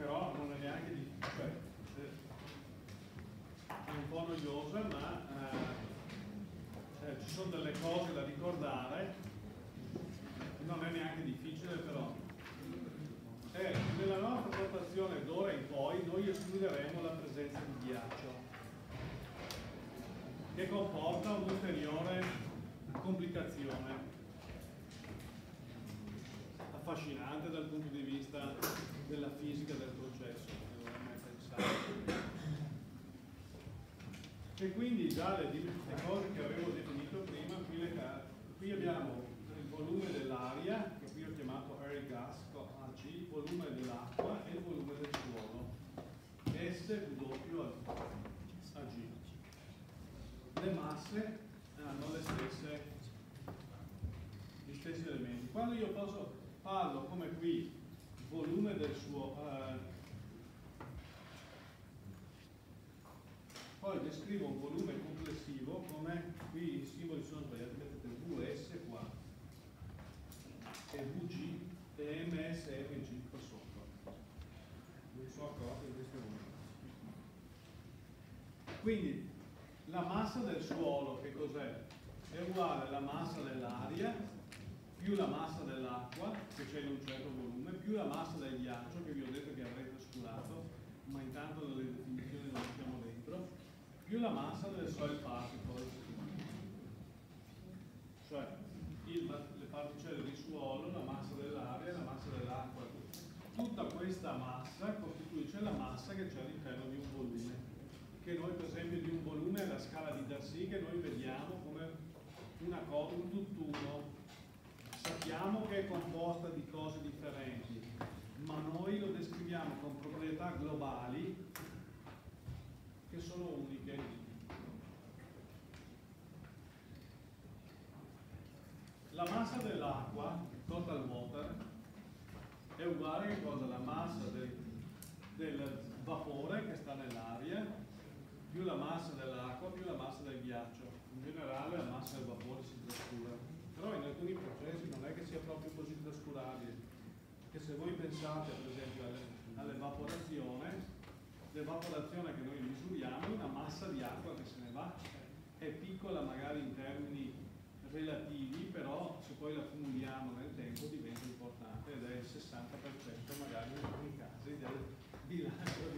però non è neanche di, cioè, eh, è un po' noiosa, ma eh, eh, ci sono delle cose da ricordare, non è neanche difficile però. E nella nostra rotazione d'ora in poi noi escluderemo la presenza di ghiaccio che comporta un'ulteriore complicazione affascinante dal punto di vista della fisica del processo, E quindi già le, le, cose che avevo definito prima, qui, le, qui abbiamo il volume dell'aria, che qui ho chiamato air gas AC, il volume dell'acqua e il volume del suolo, SW AG. Le masse hanno le stesse, gli stessi elementi. Quando io posso parlo come qui volume del suo eh, poi descrivo un volume complessivo come qui i simboli sono sbagliati mettete VS qua e VG e MSMG qua sotto non so accorti di queste volte quindi la massa del suolo che cos'è? è uguale alla massa dell'aria più la massa dell'acqua, che c'è in un certo volume, più la massa del ghiaccio, che vi ho detto che avrei trascurato, ma intanto nelle definizioni lo mettiamo dentro, più la massa del soil particles, cioè il, le particelle di suolo, la massa dell'aria la massa dell'acqua. Tutta questa massa costituisce la massa che c'è all'interno di un volume, che noi per esempio di un volume alla scala di Darcy che noi vediamo come una cosa, un tutt'uno sappiamo che è composta di cose differenti, ma noi lo descriviamo con proprietà globali che sono uniche. La massa dell'acqua, total water, è uguale a cosa? La massa del, del vapore che sta nell'aria più la massa dell'acqua più la massa del ghiaccio. In generale la massa del vapore si trascura però in alcuni processi non è che sia proprio così trascurabile, che se voi pensate per esempio all'evaporazione, l'evaporazione che noi misuriamo è una massa di acqua che se ne va, è piccola magari in termini relativi, però se poi la accumuliamo nel tempo diventa importante ed è il 60% magari in alcuni casi del bilancio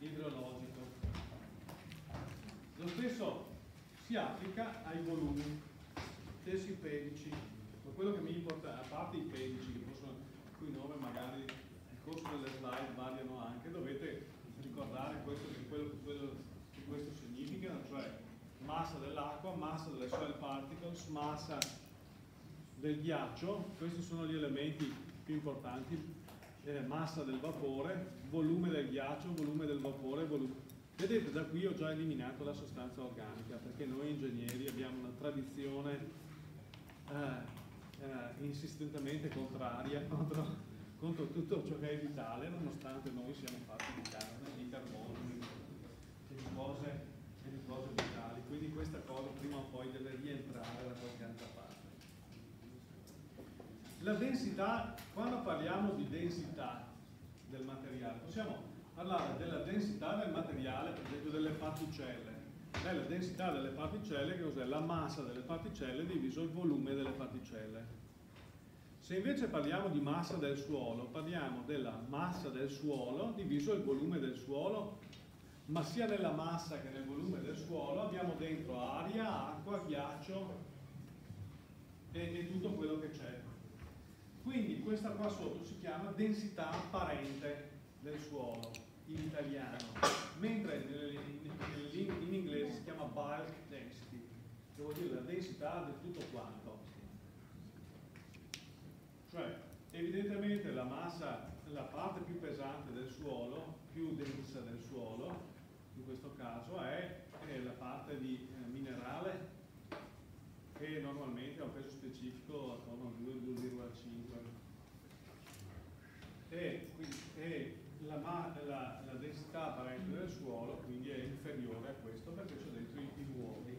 idrologico. Lo stesso si applica ai volumi stessi pedici, ma quello che mi importa, a parte i pedici, che possono, cui nome magari nel corso delle slide variano anche, dovete ricordare questo, quello, quello che questo significa, cioè massa dell'acqua, massa delle soil particles, massa del ghiaccio, questi sono gli elementi più importanti, eh, massa del vapore, volume del ghiaccio, volume del vapore, volume. Vedete, da qui ho già eliminato la sostanza organica, perché noi ingegneri abbiamo una tradizione eh, eh, insistentemente contraria contro, contro, tutto ciò che è vitale, nonostante noi siamo fatti di carne, di carbonio e di cose, e di cose vitali. Quindi questa cosa prima o poi deve rientrare da qualche altra parte. La densità, quando parliamo di densità del materiale, possiamo parlare della densità del materiale, per esempio delle particelle è la densità delle particelle, che cos'è? La massa delle particelle diviso il volume delle particelle. Se invece parliamo di massa del suolo, parliamo della massa del suolo diviso il volume del suolo, ma sia nella massa che nel volume del suolo abbiamo dentro aria, acqua, ghiaccio e, e tutto quello che c'è. Quindi questa qua sotto si chiama densità apparente del suolo in italiano, mentre in, inglese si chiama bulk density, che vuol dire la densità di tutto quanto. Cioè, evidentemente la massa, la parte più pesante del suolo, più densa del suolo, in questo caso è, è la parte di eh, minerale che normalmente ha un peso specifico attorno a 2-2,5 e, e la, la, la, densità apparente del suolo quindi è inferiore a questo perché c'è dentro i, i vuoti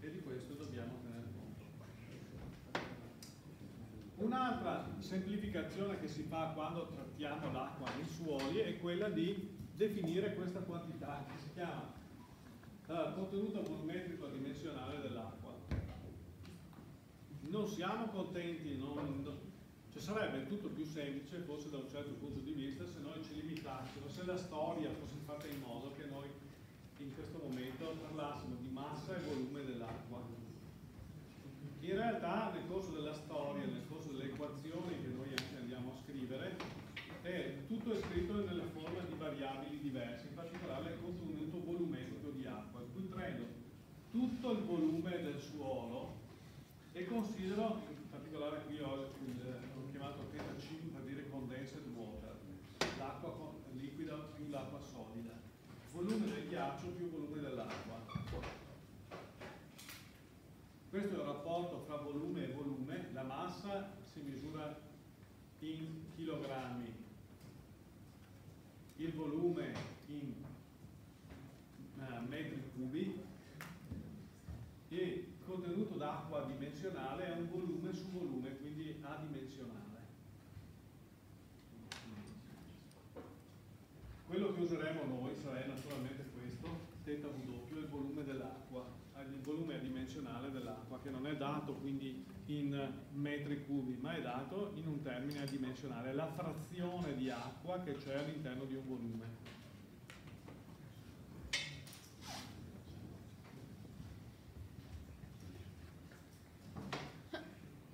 e di questo dobbiamo tenere conto. Un'altra semplificazione che si fa quando trattiamo l'acqua nei suoli è quella di definire questa quantità che si chiama uh, contenuto volumetrico adimensionale dell'acqua. Non siamo contenti, non, cioè sarebbe tutto più semplice, forse da un certo punto di vista, se noi ci limitassimo, se la storia fosse fatta in modo che noi in questo momento parlassimo di massa e volume dell'acqua. In realtà nel corso della storia, nel corso delle equazioni che noi andiamo a scrivere, è, tutto è scritto nella forma di variabili diverse, in particolare il contenuto volumetrico di acqua. Qui prendo tutto il volume del suolo e considero, in particolare qui ho, ho chiamato θ 5 per dire condensed water, l'acqua liquida più l'acqua solida, volume del ghiaccio più volume dell'acqua. Questo è il rapporto fra volume e volume, la massa si misura in chilogrammi, il volume in uh, metri cubi e il contenuto d'acqua dimensionale è un volume su volume, quindi adimensionale. Quello che useremo noi sarà naturalmente questo, θW, il volume dell'acqua, il volume adimensionale dell'acqua, che non è dato quindi in metri cubi, ma è dato in un termine adimensionale, la frazione di acqua che c'è all'interno di un volume.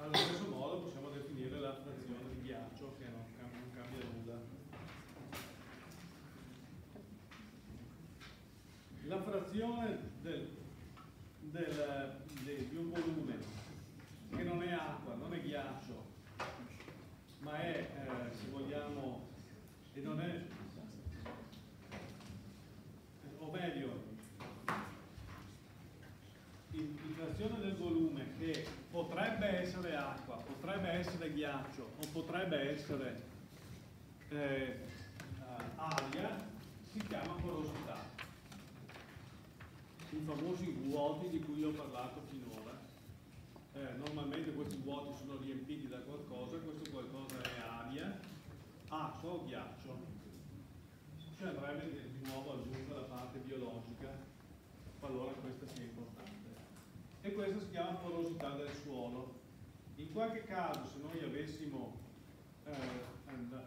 Allo stesso modo possiamo definire la frazione di ghiaccio che non cambia, non cambia nulla. La frazione del, del, de, di un volume che non è acqua, non è ghiaccio, ma è, eh, se vogliamo, e non è, o meglio, l'inflazione del volume che potrebbe essere acqua, potrebbe essere ghiaccio o potrebbe essere eh, aria, si chiama porosità. I famosi vuoti di cui ho parlato finora eh, normalmente questi vuoti sono riempiti da qualcosa, questo qualcosa è aria, acqua o ghiaccio. Ci andrebbe di nuovo aggiunta la parte biologica, qualora questa sia importante. E questa si chiama porosità del suolo. In qualche caso, se noi avessimo eh,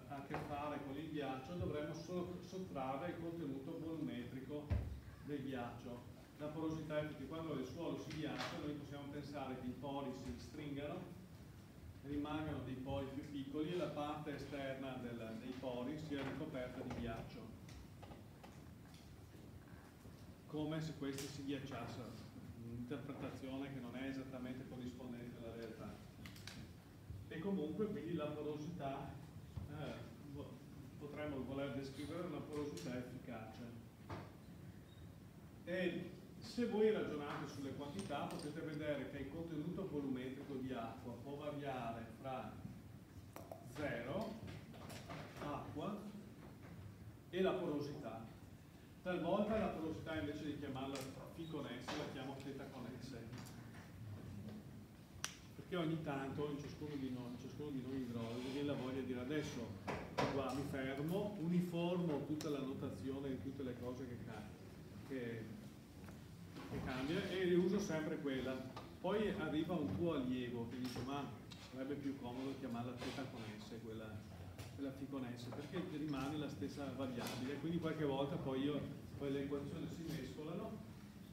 a che fare con il ghiaccio, dovremmo sottrarre il contenuto volumetrico del ghiaccio la porosità è perché quando il suolo si ghiaccia noi possiamo pensare che i pori si stringano, rimangano dei pori più piccoli e la parte esterna del, dei pori sia ricoperta di ghiaccio, come se questi si ghiacciassero, un'interpretazione che non è esattamente corrispondente alla realtà. E comunque quindi la porosità, eh, potremmo voler descrivere una porosità efficace. E se voi ragionate sulle quantità potete vedere che il contenuto volumetrico di acqua può variare fra 0, acqua, e la porosità. Talvolta la porosità invece di chiamarla Φ con S la chiamo θ con S. Perché ogni tanto in ciascuno di noi, ciascuno di noi idrologi viene la voglia di dire adesso qua mi fermo, uniformo tutta la notazione di tutte le cose che, che che cambia e riuso sempre quella. Poi arriva un tuo allievo che dice ma sarebbe più comodo chiamarla teta con S, quella, quella F con S, perché rimane la stessa variabile, quindi qualche volta poi io poi le equazioni si mescolano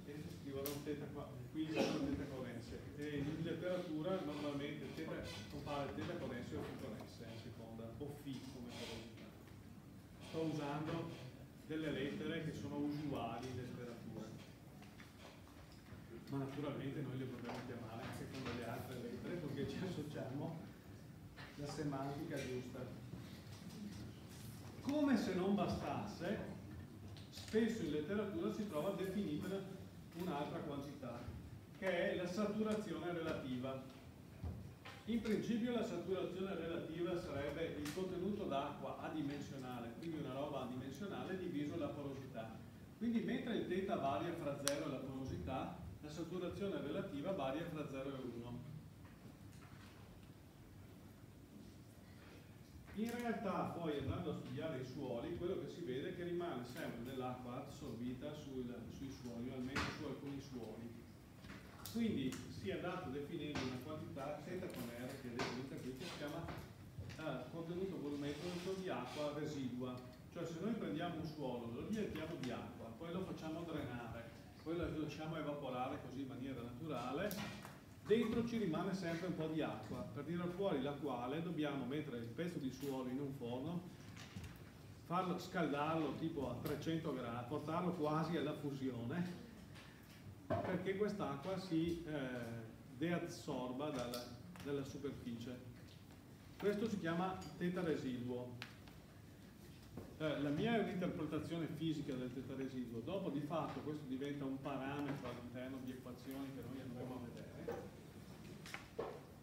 e si scrivono teta qua, qui sono teta con S. E in letteratura normalmente teta, compare teta con S o F con S a seconda, o fi come parola. Sto usando delle lettere che sono usuali ma naturalmente noi le potremmo chiamare anche con delle altre lettere perché ci associamo la semantica giusta. Come se non bastasse, spesso in letteratura si trova definita un'altra quantità, che è la saturazione relativa. In principio la saturazione relativa sarebbe il contenuto d'acqua adimensionale, quindi una roba adimensionale diviso la porosità. Quindi mentre il θ varia fra 0 e la porosità, la saturazione relativa varia fra 0 e 1. In realtà poi andando a studiare i suoli, quello che si vede è che rimane sempre dell'acqua assorbita sul, sui suoli, o almeno su alcuni suoli. Quindi si è andato definendo una quantità Z con R che è definita qui, che si chiama eh, contenuto volumetrico di acqua residua. Cioè se noi prendiamo un suolo, lo riempiamo di acqua, poi lo facciamo drenare, poi lo lasciamo evaporare così in maniera naturale, dentro ci rimane sempre un po' di acqua, per tirare fuori la quale dobbiamo mettere il pezzo di suolo in un forno, farlo scaldarlo tipo a 300 gradi, portarlo quasi alla fusione, perché quest'acqua si eh, deassorba dalla, dalla superficie. Questo si chiama teta residuo. Eh, la mia è un'interpretazione fisica del teta residuo, dopo di fatto questo diventa un parametro all'interno di equazioni che noi andremo a vedere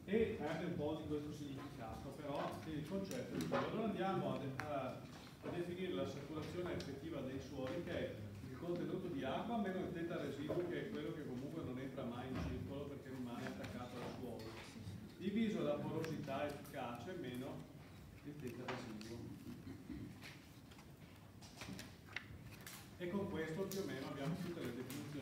e perde un po' di questo significato, però il concetto è quello. Allora andiamo a, a, a, definire la saturazione effettiva dei suoli che è il contenuto di acqua meno il teta residuo che è quello che comunque non entra mai in circolo perché rimane attaccato al suolo, diviso la porosità efficace meno il teta residuo. Questo più o meno abbiamo tutte le definizioni